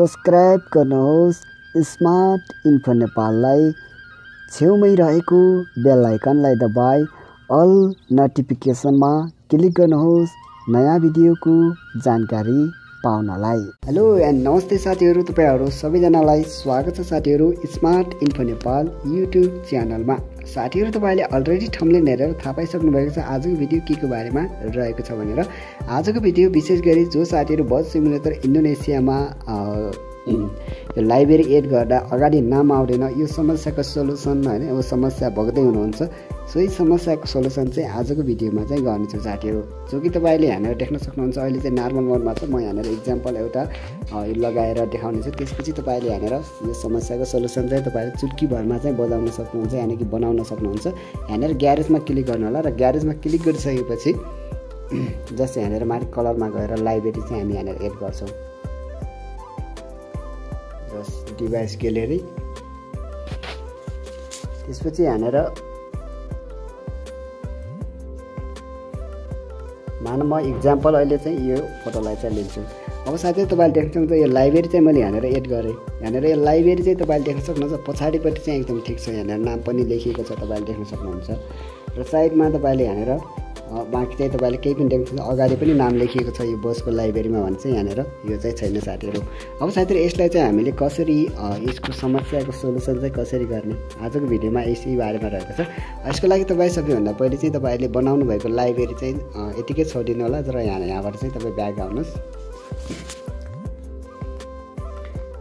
Subscribe गर्नुहोस्। Smart info नेपाललाई छेउमै रहेको बेल आइकनलाई दबाई अल नोटिफिकेसनमा क्लिक गर्नुहोस्। नयाँ भिडियोको जानकारी पाउनलाई। हेलो एन्ड नमस्ते साथीहरू तपाईँहरू सबैजनालाई स्वागत छ साथीहरू स्मार्ट इन्फो नेपाल युट्युब च्यानलमा। साथीहरू तपाईँले अलरेडी थम्ले हेरेर थाहा पाइसक्नु भएको छ आजको भिडियो के को बारेमा रहेको छ भनेर। आजको भिडियो विशेष गरी जो साथीहरू बस सिमुलेटर इन्डोनेसियामा यो लाइब्रेरी एड गर्दा अगाडि नाम आउँदैन। यो समस्याको सोल्युसन होइन यो समस्या भोग्दै हुनुहुन्छ। सोही समस्याको सोल्युसन चाहिँ आजको भिडियोमा चाहिँ गर्नेछु साथीहरू। जो कि तपाईँले यहाँनिर देख्न सक्नुहुन्छ अहिले चाहिँ नर्मल मोडमा छ। म यहाँनिर इक्जाम्पल एउटा लगाएर देखाउनेछु। त्यसपछि तपाईँले यहाँनिर यो समस्याको सोल्युसन चाहिँ तपाईँले चुट्कीभरमा चाहिँ बजाउन सक्नुहुन्छ यानि कि बनाउन सक्नुहुन्छ। यहाँनिर ग्यारेजमा क्लिक गर्नु होला र ग्यारेजमा क्लिक गरिसकेपछि जस्तै यहाँनिर माथि कलरमा गएर लाइब्रेरी चाहिँ हामी यहाँनिर एड गर्छौँ। डिभाइस ग्यालेरी त्यसपछि यहाँनिर मानव म इक्जाम्पल अहिले चाहिँ यो फोटोलाई चाहिँ लिन्छु। अब साथै तपाईँले देख्न सक्नुहुन्छ यो लाइब्रेरी चाहिँ मैले यहाँनिर एड गरेँ। यहाँनिर यो लाइब्रेरी चाहिँ तपाईँले देख्न सक्नुहुन्छ पछाडिपट्टि चाहिँ एकदम ठिक छ यहाँनिर नाम पनि लेखिएको छ तपाईँले देख्न सक्नुहुन्छ। र साइडमा तपाईँले यहाँनिर बाँकी चाहिँ तपाईँले केही पनि देख्नु अगाडि पनि नाम लेखिएको छ यो बसको लाइब्रेरीमा भने चाहिँ यहाँनिर यो चाहिँ छैन साथीहरू। अब साथीहरू यसलाई चाहिँ हामीले कसरी यसको समस्याको सोल्युसन चाहिँ कसरी गर्ने? आजको भिडियोमा यसै बारेमा रहेको छ। यसको लागि तपाईँ सबैभन्दा पहिले चाहिँ तपाईँले बनाउनु भएको लाइब्रेरी चाहिँ यतिकै छोडिदिनु होला र यहाँ यहाँबाट चाहिँ तपाईँ ब्याग आउनुहोस्।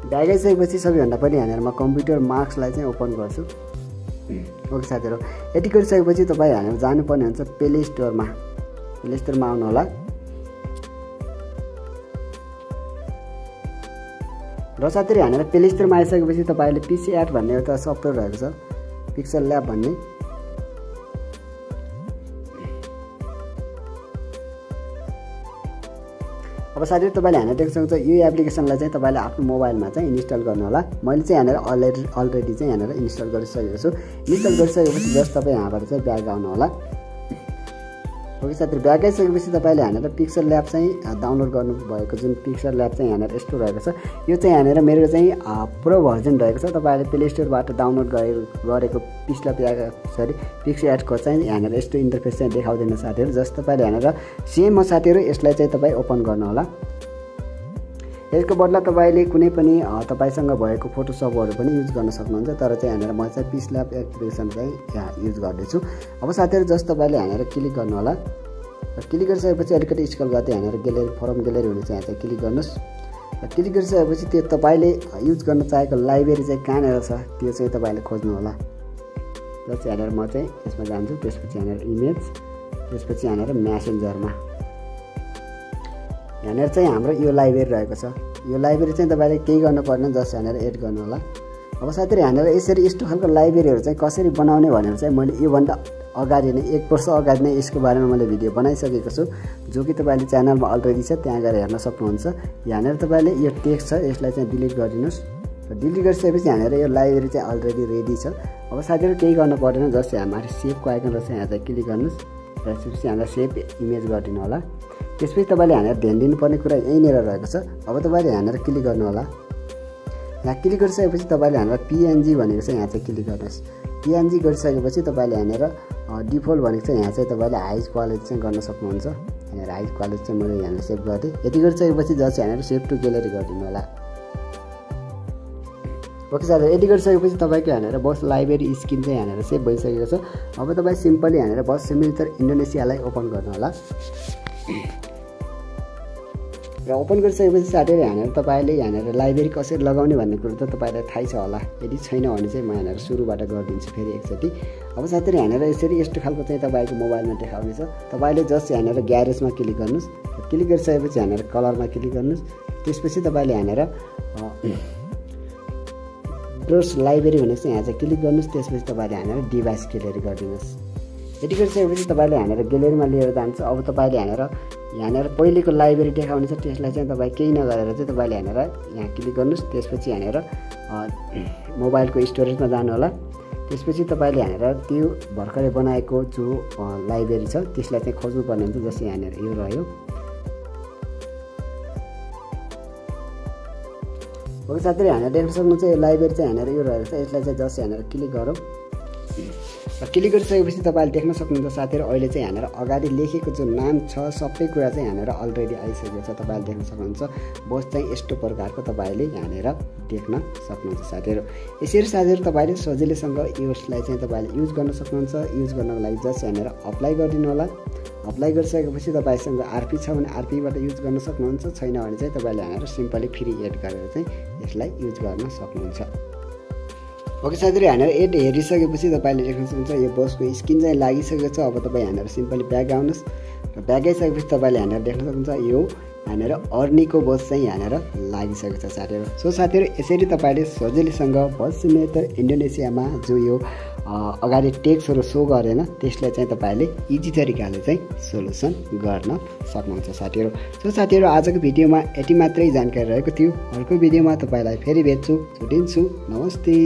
ब्याग आइसकेपछि सबैभन्दा पहिले यहाँनिर म कम्प्युटर मार्क्सलाई चाहिँ ओपन गर्छु। ओके साथीहरू यति गरिसकेपछि तपाईँ हामीहरू जानुपर्ने हुन्छ प्ले स्टोरमा प्ले स्टोरमा आउनु होला र साथीहरू हामीहरू प्ले स्टोरमा आइसकेपछि तपाईँले पिसी एड भन्ने एउटा सफ्टवेयर रहेको छ पिक्सल ल्याब भन्ने। अब साथीहरू तपाईँले देख्न सक्नुहुन्छ यो एप्लिकेसनलाई चाहिँ तपाईँले आफ्नो मोबाइलमा चाहिँ इन्स्टल गर्नु होला। मैले चाहिँ यहाँनिर अलरेडी अलरेडी चाहिँ यहाँनिर इन्स्टल गरिसकेको छु। इन्स्टल गरिसकेपछि जस्ट तपाईँ यहाँबाट चाहिँ ब्याग आउनु होला। ओके साथीहरू ब्याग आइसकेपछि तपाईँले यहाँनिर पिक्चर ल्याब चाहिँ डाउनलोड गर्नुभएको जुन पिक्चर ल्याब चाहिँ यहाँनिर यस्तो रहेको छ यो चाहिँ यहाँनिर मेरो चाहिँ प्रो भर्जन रहेको छ। तपाईँले प्ले स्टोरबाट डाउनलोड गरेको पिछला प्याग सरी पिक्स एडको चाहिँ यहाँनिर यस्तो इन्टरफेस चाहिँ देखाउँदैन साथीहरू। जस्तो तपाईँले यहाँनिर सेम साथीहरू यसलाई चाहिँ तपाईँ ओपन गर्नु होला यसको बदला तपाईँले कुनै पनि तपाईँसँग भएको फोटोसपहरू पनि युज गर्न सक्नुहुन्छ तर चाहिँ यहाँनिर म चाहिँ पिस ल्याब एप्लिकेसन चाहिँ यहाँ युज गर्दैछु। अब साथीहरू जस्ट तपाईँले यहाँनिर क्लिक गर्नु होला र क्लिक गरिसकेपछि अलिकति स्कल गर्दै यहाँनिर ग्यालेरी फरम ग्यालेरी हुने चाहिँ यहाँ चाहिँ क्लिक गर्नुहोस्। र क्लिक गरिसकेपछि त्यो तपाईँले युज गर्न चाहेको लाइब्रेरी चाहिँ कहाँनिर छ त्यो चाहिँ तपाईँले खोज्नु होला जस्ट यहाँनिर म चाहिँ यसमा जान्छु त्यसपछि यहाँनिर इमेज त्यसपछि यहाँनिर म्यासेन्जरमा। यहाँनिर चाहिँ हाम्रो यो लाइब्रेरी रहेको छ। यो लाइब्रेरी चाहिँ तपाईँले केही गर्नु पर्दैन जस्ट यहाँनिर एड गर्नु होला। अब साथीहरू यहाँनिर यसरी यस्तो खालको लाइब्रेरीहरू चाहिँ कसरी बनाउने भनेर चाहिँ मैले योभन्दा अगाडि नै एक वर्ष अगाडि नै यसको बारेमा मैले भिडियो बनाइसकेको छु। जो कि तपाईँले च्यानलमा अलरेडी छ त्यहाँ गएर हेर्न सक्नुहुन्छ। यहाँनिर तपाईँले यो टेक्स्ट छ यसलाई चाहिँ डिलिट गरिदिनुहोस्। र डिलिट गरिसकेपछि यहाँनिर यो लाइब्रेरी चाहिँ अलरेडी रेडी छ। अब साथीहरू केही गर्नु पर्दैन जस्ट यहाँ सेभको आइकन रहेछ यहाँ चाहिँ क्लिक गर्नुहोस्। त्यसपछि यहाँलाई सेभ इमेज गरिदिनु होला। त्यसपछि तपाईँले यहाँनिर ध्यान दिनुपर्ने कुरा यहीँनिर रहेको छ। अब तपाईँले यहाँनिर क्लिक गर्नु होला यहाँ क्लिक गरिसकेपछि तपाईँले यहाँनिर पिएनजी भनेको चाहिँ यहाँ चाहिँ क्लिक गर्नुहोस्। पिएनजी गरिसकेपछि तपाईँले यहाँनिर डिफल्ट भनेको चाहिँ यहाँ चाहिँ तपाईँले हाई क्वालिटी चाहिँ गर्न सक्नुहुन्छ। यहाँनिर हाई क्वालिटी चाहिँ मैले यहाँनिर सेभ गरिदिएँ। यति गरिसकेपछि जस्ट यहाँनिर सेभ टु ग्यालेरी गरिदिनु होला। ओके साथी यति गरिसकेपछि तपाईँको यहाँनिर बस लाइब्रेरी स्क्रिन चाहिँ यहाँनिर सेभ भइसकेको छ। अब तपाईँ सिम्पली यहाँनिर बस सिमिलिटर इन्डोनेसियालाई ओपन गर्नु होला र ओपन गरिसकेपछि साथीहरू यहाँनिर तपाईँले यहाँनिर लाइब्रेरी कसरी लगाउने भन्ने कुरो त तपाईँलाई थाहै छ होला। यदि छैन भने चाहिँ म यहाँनिर सुरुबाट गरिदिन्छु फेरि एकचोटि। अब साथीहरू यहाँनिर यसरी यस्तो खालको चाहिँ तपाईँको मोबाइलमा देखाउनेछ तपाईँले जस्ट यहाँनिर ग्यारेजमा क्लिक गर्नुहोस्। क्लिक गरिसकेपछि यहाँनिर कलरमा क्लिक गर्नुहोस्। त्यसपछि तपाईँले यहाँनिर ब्रोस लाइब्रेरी चाहिँ यहाँ चाहिँ क्लिक गर्नुहोस्। त्यसपछि तपाईँले यहाँनिर डिभाइस ग्यालेरी गरिदिनुहोस्। यति गरिसकेपछि तपाईँले यहाँनिर ग्यालेरीमा लिएर जान्छ। अब तपाईँले यहाँनिर यहाँनिर पहिलेको लाइब्रेरी देखाउने छ त्यसलाई चाहिँ तपाईँ केही नगरेर चाहिँ तपाईँले यहाँनिर यहाँ क्लिक गर्नुहोस् त्यसपछि यहाँनिर मोबाइलको स्टोरेजमा जानु होला त्यसपछि तपाईँले यहाँनिर त्यो भर्खरै बनाएको जो लाइब्रेरी छ त्यसलाई चाहिँ खोज्नुपर्ने हुन्छ जस्तै यहाँनिर यो रह्यो। ओके साथीहरू यहाँनिर देख्न सक्नुहुन्छ यो लाइब्रेरी चाहिँ यहाँनिर यो रहेको छ यसलाई चाहिँ जस्ट यहाँनिर क्लिक गरौँ। र क्लिक गरिसकेपछि तपाईँले देख्न सक्नुहुन्छ साथीहरू अहिले चाहिँ यहाँनिर अगाडि लेखेको जो नाम छ सबै कुरा चाहिँ यहाँनिर अलरेडी आइसकेको छ। तपाईँले देख्न सक्नुहुन्छ बस चाहिँ यस्तो प्रकारको तपाईँले यहाँनिर देख्न सक्नुहुन्छ साथीहरू। यसरी साथीहरू तपाईँले सजिलैसँग यसलाई चाहिँ तपाईँले युज गर्न सक्नुहुन्छ। युज गर्नको लागि जस्ट यहाँनिर अप्लाई गरिदिनु होला। अप्लाई गरिसकेपछि तपाईँसँग आरपी छ भने आरपीबाट युज गर्न सक्नुहुन्छ। छैन भने चाहिँ तपाईँले यहाँनिर सिम्पली फ्री एड गरेर चाहिँ यसलाई युज गर्न सक्नुहुन्छ। ओके साथीहरू यहाँनिर एड हेरिसकेपछि तपाईँले देख्न सक्नुहुन्छ यो बसको स्किन चाहिँ लागिसकेको छ अब तपाईँ यहाँनिर सिम्पली ब्याग आउनुहोस् र ब्याग आइसकेपछि तपाईँले यहाँनिर देख्न सक्नुहुन्छ यो यहाँनिर अर्नीको बस चाहिँ यहाँनिर लागिसकेको छ साथीहरू सो साथीहरू यसरी तपाईँले सजिलैसँग बस सिमुलेटर इन्डोनेसियामा जो यो अगाडि टेक्सहरू सो गरेन त्यसलाई चाहिँ तपाईँले इजी तरिकाले चाहिँ सोल्युसन गर्न सक्नुहुन्छ साथीहरू। सो साथीहरू आजको भिडियोमा यति मात्रै जानकारी रहेको थियो। अर्को भिडियोमा तपाईँलाई फेरि भेट्छु। छुट्टिन्छु। नमस्ते।